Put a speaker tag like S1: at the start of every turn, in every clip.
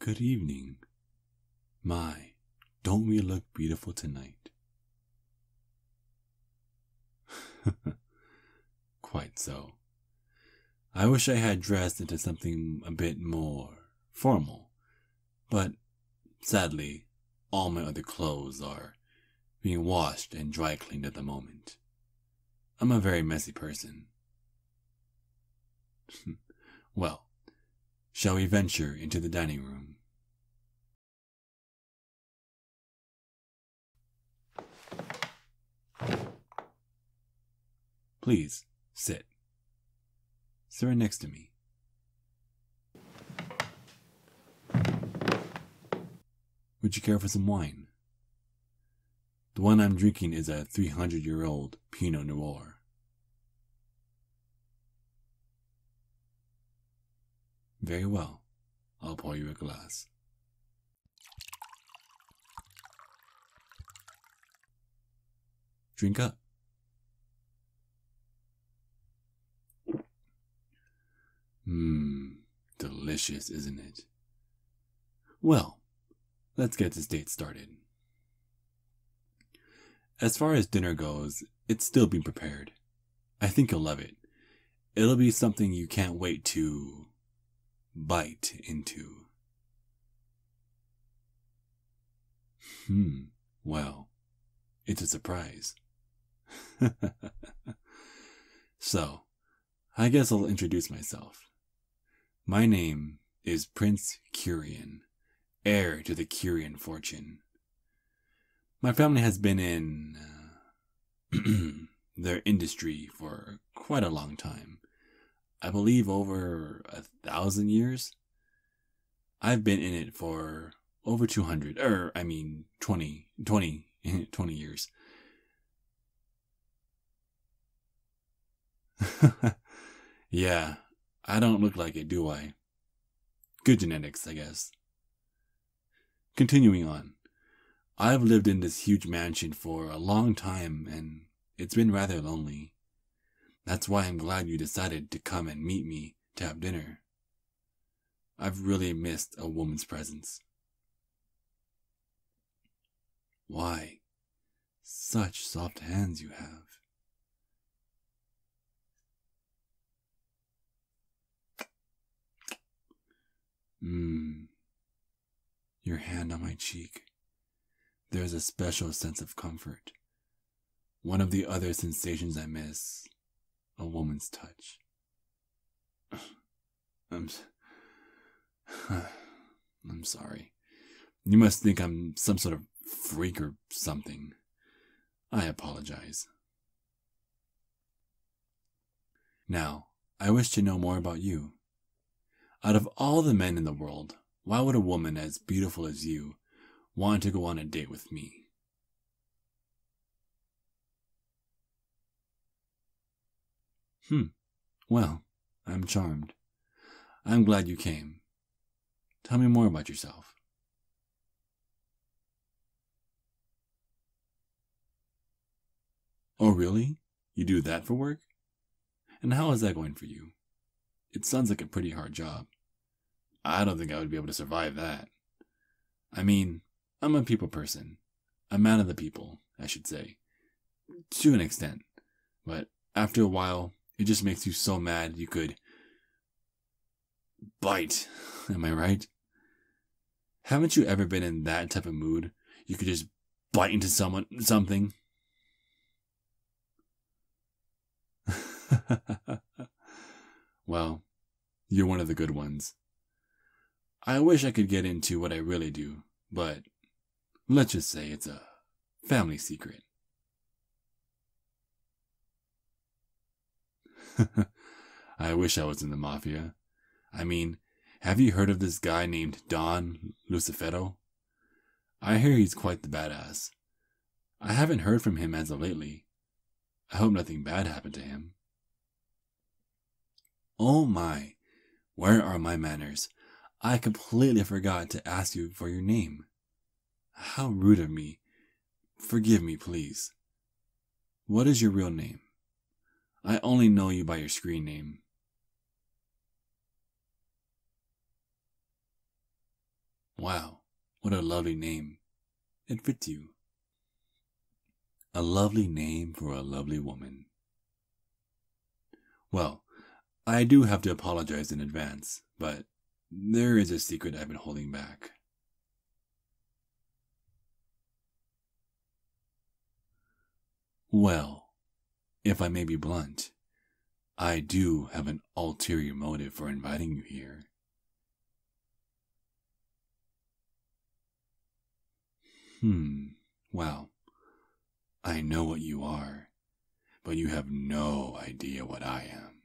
S1: Good evening. My, don't we look beautiful tonight? Quite so. I wish I had dressed into something a bit more formal, but sadly, all my other clothes are being washed and dry cleaned at the moment. I'm a very messy person. well, shall we venture into the dining room? Please, sit. Sit right next to me. Would you care for some wine? The one I'm drinking is a 300 year old Pinot Noir. Very well. I'll pour you a glass. Drink up. Mmm, delicious, isn't it? Well, let's get this date started. As far as dinner goes, it's still being prepared. I think you'll love it. It'll be something you can't wait to bite into. Hmm, well, it's a surprise. so, I guess I'll introduce myself. My name is Prince Curian, heir to the Curian fortune. My family has been in uh, their industry for quite a long time. I believe over a thousand years. I've been in it for over 200, or I mean 20, 20, 20 years. yeah, I don't look like it, do I? Good genetics, I guess. Continuing on. I've lived in this huge mansion for a long time and it's been rather lonely. That's why I'm glad you decided to come and meet me to have dinner. I've really missed a woman's presence. Why? Such soft hands you have. Mmm. Your hand on my cheek. There's a special sense of comfort. One of the other sensations I miss a woman's touch. I'm. I'm sorry. You must think I'm some sort of freak or something. I apologize. Now, I wish to know more about you. Out of all the men in the world, why would a woman as beautiful as you want to go on a date with me? Hmm. Well, I'm charmed. I'm glad you came. Tell me more about yourself. Oh, really? You do that for work? And how is that going for you? It sounds like a pretty hard job. I don't think I would be able to survive that. I mean, I'm a people person. A man of the people, I should say. To an extent. But after a while, it just makes you so mad you could bite. Am I right? Haven't you ever been in that type of mood? You could just bite into someone, something. well, you're one of the good ones. I wish I could get into what I really do, but let's just say it's a family secret. I wish I was in the mafia. I mean, have you heard of this guy named Don Lucifero? I hear he's quite the badass. I haven't heard from him as of lately. I hope nothing bad happened to him. Oh my, where are my manners? I completely forgot to ask you for your name. How rude of me. forgive me, please. What is your real name? I only know you by your screen name. Wow, what a lovely name. It fits you. A lovely name for a lovely woman. Well, I do have to apologize in advance, but there is a secret I've been holding back. Well, if I may be blunt, I do have an ulterior motive for inviting you here. Hmm, well, I know what you are, but you have no idea what I am.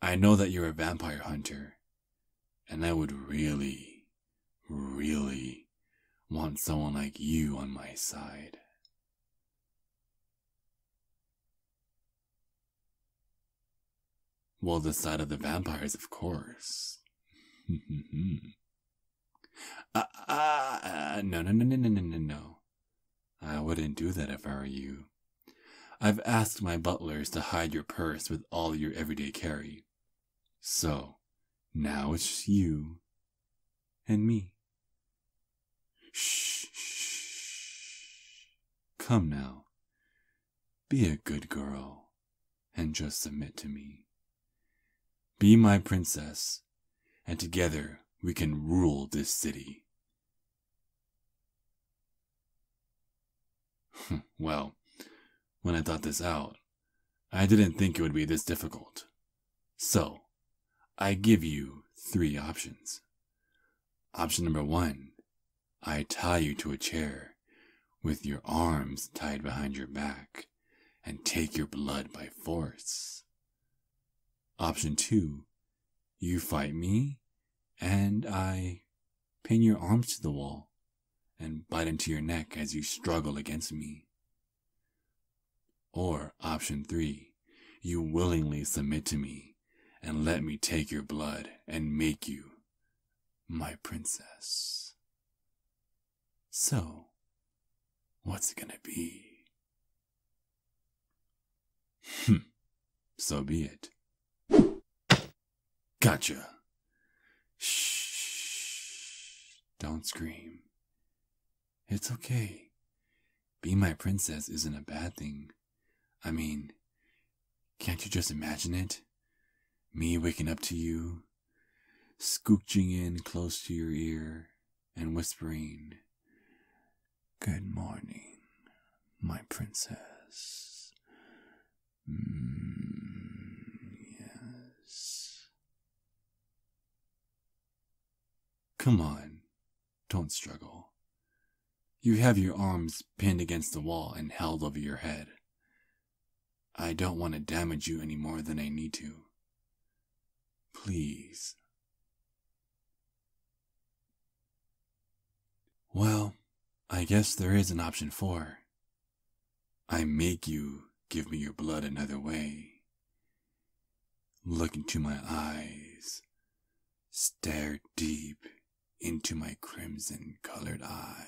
S1: I know that you're a vampire hunter, and I would really, really want someone like you on my side. Well, the side of the vampires, of course. uh, uh, no, no, no, no, no, no, no. I wouldn't do that if I were you. I've asked my butlers to hide your purse with all your everyday carry. So, now it's you and me. Shh, shh. Come now. Be a good girl and just submit to me. Be my princess, and together we can rule this city. Hmm, well, when I thought this out, I didn't think it would be this difficult. So, I give you three options. Option number one, I tie you to a chair with your arms tied behind your back and take your blood by force. Option two, you fight me and I pin your arms to the wall and bite into your neck as you struggle against me. Or option three, you willingly submit to me and let me take your blood and make you my princess. So, what's it gonna be? Hmm, so be it. Gotcha. Shh. Don't scream. It's okay. Being my princess isn't a bad thing. I mean, can't you just imagine it? Me waking up to you, scooching in close to your ear, and whispering, Good morning, my princess. Mm, yes. Come on, don't struggle. You have your arms pinned against the wall and held over your head. I don't want to damage you any more than I need to. Please. Well, I guess there is an option four. I make you give me your blood another way. Look into my eyes. Stare deep into my crimson colored eyes.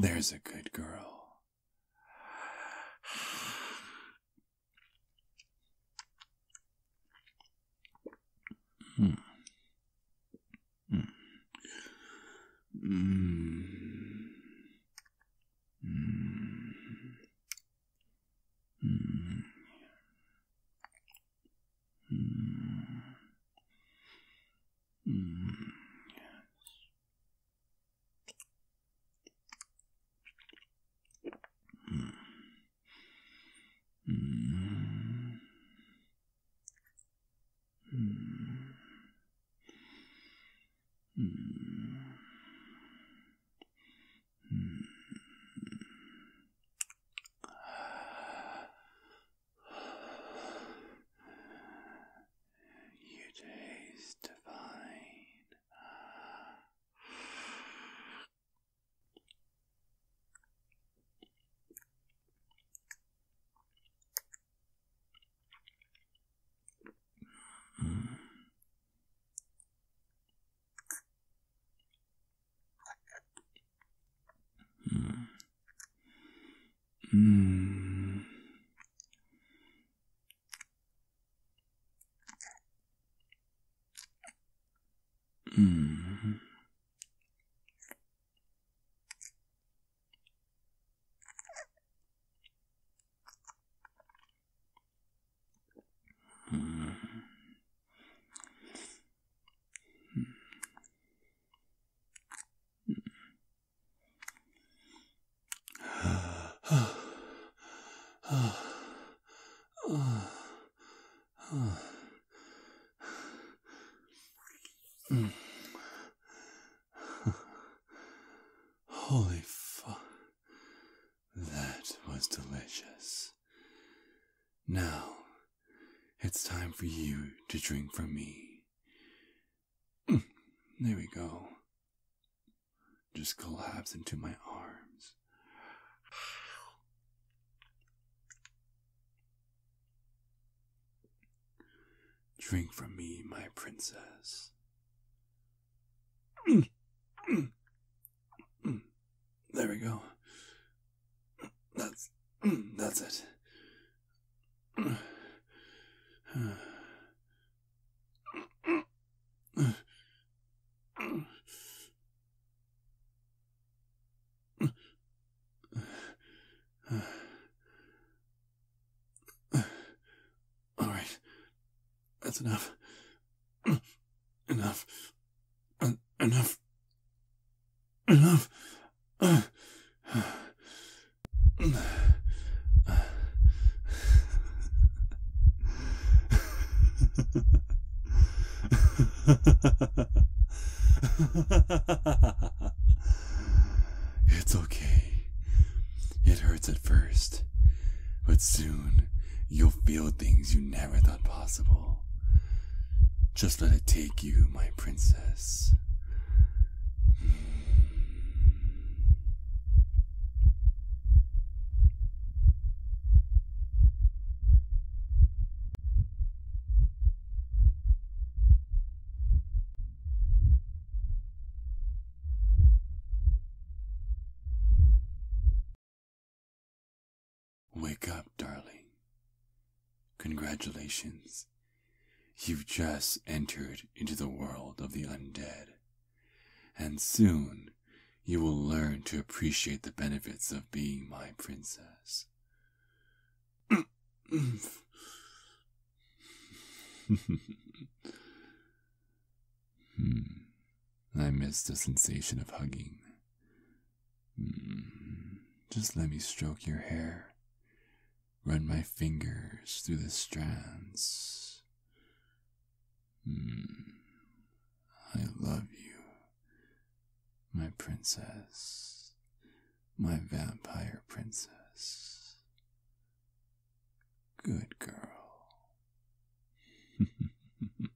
S1: There's a good girl. Hmm. Hmm. Hmm. 嗯。Holy fuck. That was delicious. Now, it's time for you to drink from me. Mm, There we go. Just collapse into my arms. Drink from me, my princess. Mm, mm. There we go. That's that's it. All right. That's enough. Enough. En- Enough. Enough. It's okay. It hurts at first, but soon you'll feel things you never thought possible. Just let it take you, my princess. Wake up, darling. Congratulations. You've just entered into the world of the undead. And soon you will learn to appreciate the benefits of being my princess. hmm. I miss the sensation of hugging. Hmm. Just let me stroke your hair Run my fingers through the strands. Mm, I love you, my princess, my vampire princess. Good girl.